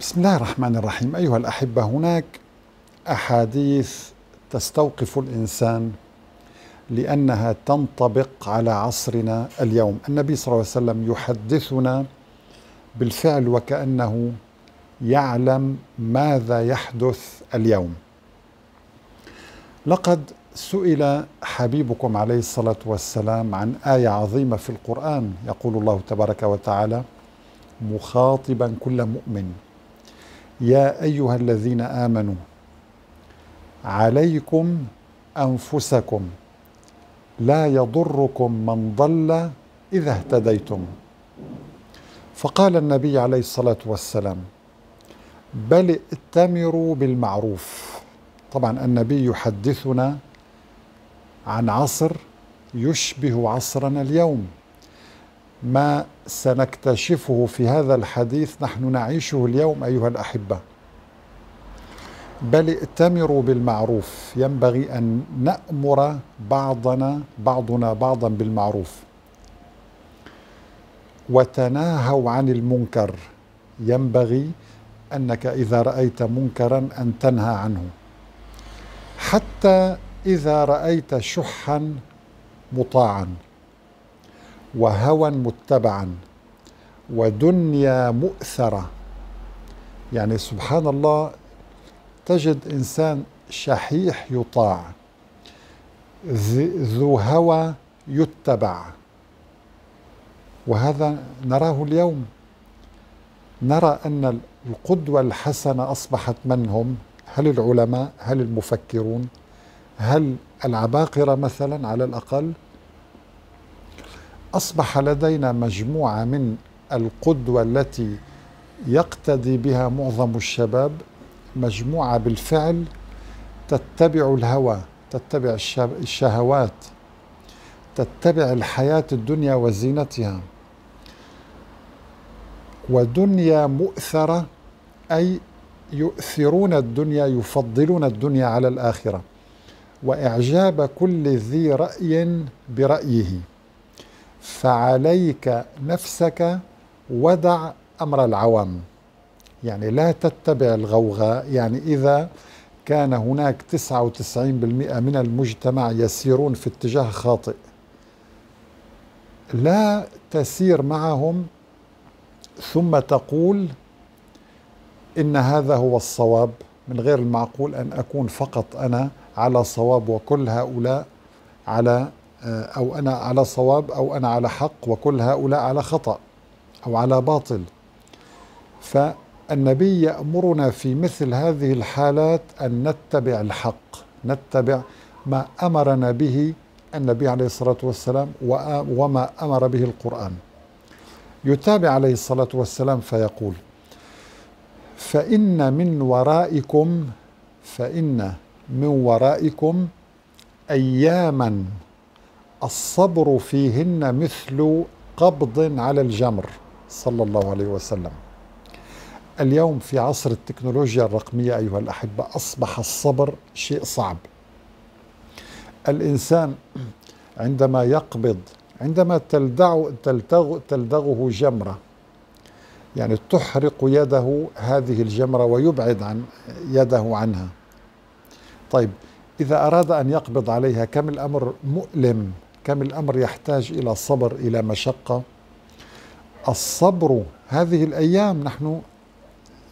بسم الله الرحمن الرحيم. أيها الأحبة هناك أحاديث تستوقف الإنسان لأنها تنطبق على عصرنا اليوم. النبي صلى الله عليه وسلم يحدثنا بالفعل وكأنه يعلم ماذا يحدث اليوم. لقد سئل حبيبكم عليه الصلاة والسلام عن آية عظيمة في القرآن يقول الله تبارك وتعالى مخاطبا كل مؤمن. يا أيها الذين آمنوا عليكم أنفسكم لا يضركم من ضل إذا اهتديتم. فقال النبي عليه الصلاة والسلام بل ائتمروا بالمعروف. طبعا النبي يحدثنا عن عصر يشبه عصرنا اليوم. ما سنكتشفه في هذا الحديث نحن نعيشه اليوم أيها الأحبة. بل ائتمروا بالمعروف. ينبغي أن نأمر بعضنا بعضنا بعضا بالمعروف. وتناهوا عن المنكر. ينبغي أنك إذا رأيت منكرا أن تنهى عنه. حتى إذا رأيت شحا مطاعا. وهوى متبعا ودنيا مؤثرة. يعني سبحان الله تجد إنسان شحيح يطاع ذو هوى يتبع. وهذا نراه اليوم. نرى أن القدوة الحسنة أصبحت من هم؟ هل العلماء؟ هل المفكرون؟ هل العباقرة مثلا على الأقل؟ أصبح لدينا مجموعة من القدوة التي يقتدي بها معظم الشباب مجموعة بالفعل تتبع الهوى تتبع الشهوات تتبع الحياة الدنيا وزينتها. ودنيا مؤثرة أي يؤثرون الدنيا يفضلون الدنيا على الآخرة. وإعجاب كل ذي رأي برأيه. فعليك نفسك ودع أمر العوام. يعني لا تتبع الغوغاء يعني إذا كان هناك 99% من المجتمع يسيرون في اتجاه خاطئ لا تسير معهم ثم تقول إن هذا هو الصواب من غير المعقول أن أكون فقط أنا على صواب وكل هؤلاء على آه، أو أنا على صواب أو أنا على حق وكل هؤلاء على خطأ أو على باطل. فالنبي يأمرنا في مثل هذه الحالات أن نتبع الحق نتبع ما أمرنا به النبي عليه الصلاة والسلام وما أمر به القرآن. يتابع عليه الصلاة والسلام فيقول فإن من ورائكم فإن من ورائكم اياما الصبر فيهن مثل قبض على الجمر صلى الله عليه وسلم. اليوم في عصر التكنولوجيا الرقمية أيها الأحبة أصبح الصبر شيء صعب. الإنسان عندما يقبض عندما تلدع تلدغ تلدغه جمرة يعني تحرق يده هذه الجمرة ويبعد عن يده عنها. طيب إذا أراد أن يقبض عليها كم الأمر مؤلم؟ كم الأمر يحتاج إلى صبر إلى مشقة. الصبر هذه الأيام نحن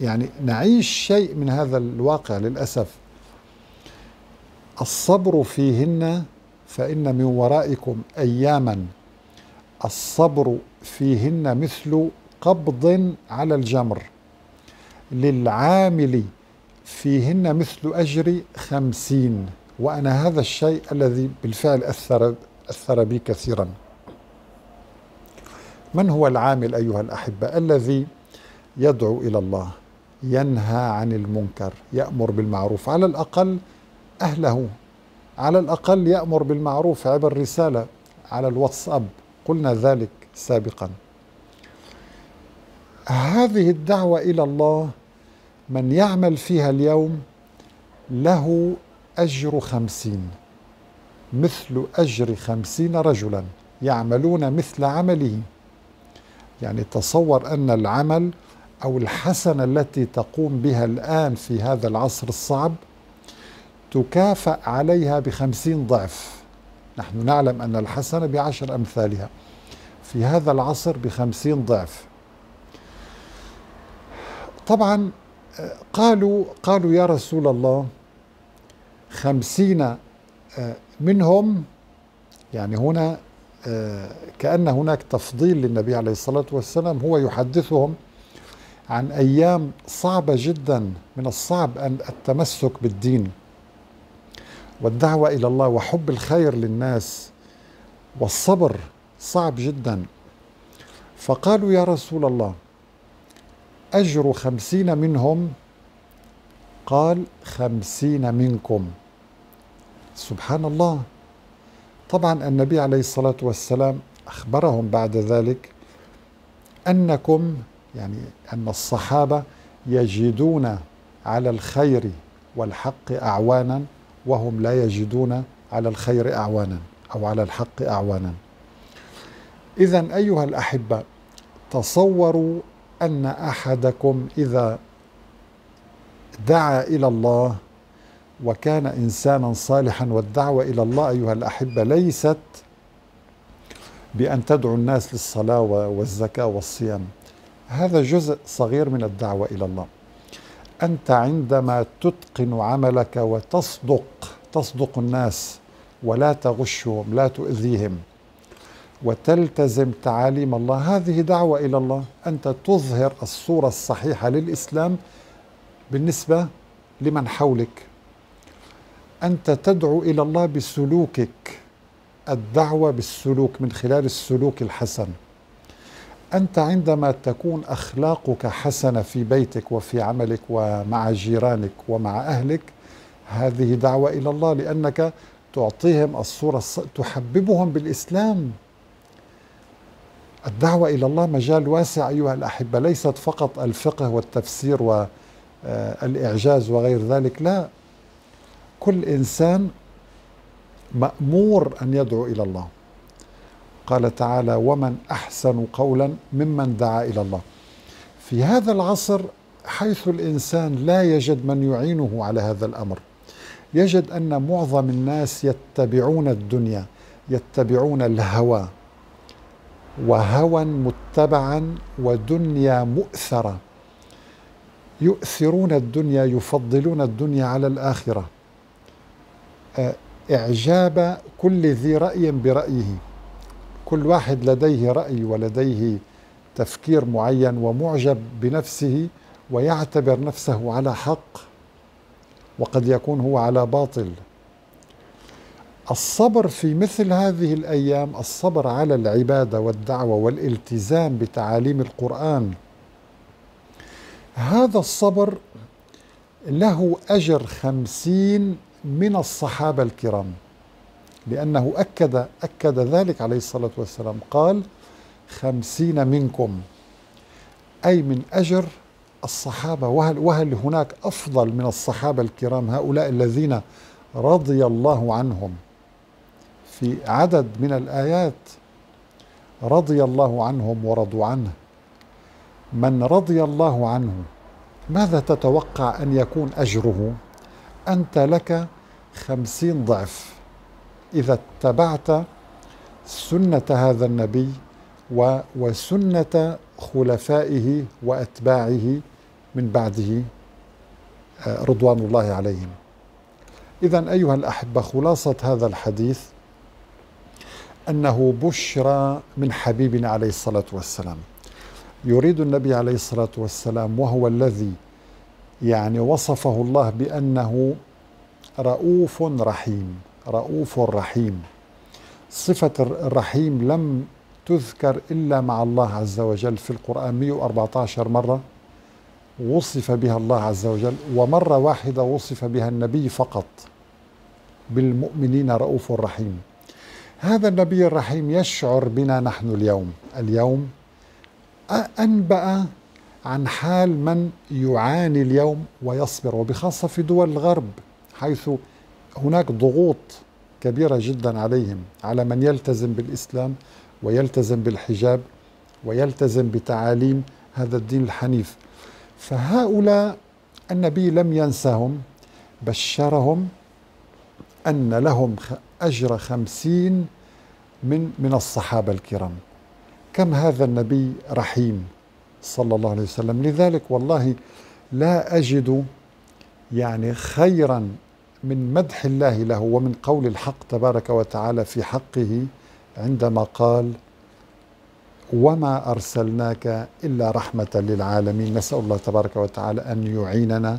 يعني نعيش شيء من هذا الواقع للأسف. الصبر فيهن فإن من ورائكم اياما الصبر فيهن مثل قبض على الجمر. للعامل فيهن مثل أجر خمسين وأنا هذا الشيء الذي بالفعل أثر أثر بي كثيرا. من هو العامل أيها الأحبة الذي يدعو إلى الله ينهى عن المنكر يأمر بالمعروف على الأقل أهله على الأقل يأمر بالمعروف عبر رسالة على الواتساب. قلنا ذلك سابقا. هذه الدعوة إلى الله من يعمل فيها اليوم له أجر خمسين. مثل أجر خمسين رجلا يعملون مثل عمله. يعني تصور أن العمل أو الحسنة التي تقوم بها الآن في هذا العصر الصعب تكافأ عليها بخمسين ضعف. نحن نعلم أن الحسنة بعشر أمثالها. في هذا العصر بخمسين ضعف. طبعا قالوا قالوا يا رسول الله خمسين منهم يعني هنا آه، كأن هناك تفضيل للنبي عليه الصلاة والسلام هو يحدثهم عن أيام صعبة جدا من الصعب أن التمسك بالدين. والدعوة إلى الله وحب الخير للناس والصبر صعب جدا. فقالوا يا رسول الله أجر خمسين منهم؟ قال خمسين منكم. سبحان الله. طبعا النبي عليه الصلاة والسلام أخبرهم بعد ذلك أنكم يعني أن الصحابة يجدون على الخير والحق أعوانا وهم لا يجدون على الخير أعوانا أو على الحق أعوانا. إذا أيها الأحبة تصوروا أن أحدكم إذا دعا إلى الله وكان إنسانا صالحا والدعوة إلى الله أيها الأحبة ليست بأن تدعو الناس للصلاة والزكاة والصيام. هذا جزء صغير من الدعوة إلى الله. أنت عندما تتقن عملك وتصدق تصدق الناس ولا تغشهم لا تؤذيهم وتلتزم تعاليم الله هذه دعوة إلى الله. أنت تظهر الصورة الصحيحة للإسلام بالنسبة لمن حولك. أنت تدعو إلى الله بسلوكك. الدعوة بالسلوك من خلال السلوك الحسن. أنت عندما تكون أخلاقك حسنة في بيتك وفي عملك ومع جيرانك ومع أهلك هذه دعوة إلى الله لأنك تعطيهم الصورة تحببهم بالإسلام. الدعوة إلى الله مجال واسع أيها الأحبة ليست فقط الفقه والتفسير والإعجاز وغير ذلك لا. كل إنسان مأمور أن يدعو إلى الله. قال تعالى ومن أحسن قولا ممن دعا إلى الله. في هذا العصر حيث الإنسان لا يجد من يعينه على هذا الأمر. يجد أن معظم الناس يتبعون الدنيا يتبعون الهوى وهوى متبعا ودنيا مؤثرة. يؤثرون الدنيا يفضلون الدنيا على الآخرة. إعجاب كل ذي رأي برأيه. كل واحد لديه رأي ولديه تفكير معين ومعجب بنفسه ويعتبر نفسه على حق وقد يكون هو على باطل. الصبر في مثل هذه الأيام الصبر على العبادة والدعوة والالتزام بتعاليم القرآن. هذا الصبر له أجر خمسين من الصحابة الكرام لأنه أكد أكد ذلك عليه الصلاة والسلام قال خمسين منكم. أي من أجر الصحابة وهل, وهل هناك أفضل من الصحابة الكرام هؤلاء الذين رضي الله عنهم؟ في عدد من الآيات رضي الله عنهم ورضوا عنه. من رضي الله عنه ماذا تتوقع أن يكون أجره؟ أنت لك خمسين ضعف. إذا اتبعت سنة هذا النبي وسنة خلفائه وأتباعه من بعده آه، رضوان الله عليهم. إذا أيها الأحبة خلاصة هذا الحديث أنه بشرى من حبيبنا عليه الصلاة والسلام. يريد النبي عليه الصلاة والسلام وهو الذي يعني وصفه الله بأنه رؤوف رحيم رؤوف رحيم. صفة الرحيم لم تذكر إلا مع الله عز وجل في القرآن 114 مرة وصف بها الله عز وجل ومرة واحدة وصف بها النبي فقط. بالمؤمنين رؤوف رحيم. هذا النبي الرحيم يشعر بنا نحن اليوم. اليوم أنبأ عن حال من يعاني اليوم ويصبر وبخاصة في دول الغرب حيث هناك ضغوط كبيرة جدا عليهم على من يلتزم بالإسلام ويلتزم بالحجاب ويلتزم بتعاليم هذا الدين الحنيف. فهؤلاء النبي لم ينسهم بشرهم أن لهم أجر خمسين من من الصحابة الكرام. كم هذا النبي رحيم؟ صلى الله عليه وسلم. لذلك والله لا أجد يعني خيرا من مدح الله له ومن قول الحق تبارك وتعالى في حقه عندما قال وما أرسلناك إلا رحمة للعالمين. نسأل الله تبارك وتعالى أن يعيننا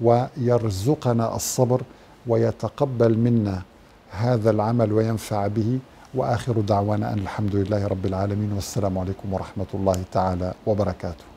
ويرزقنا الصبر ويتقبل منا هذا العمل وينفع به. وآخر دعوانا أن الحمد لله رب العالمين والسلام عليكم ورحمة الله تعالى وبركاته.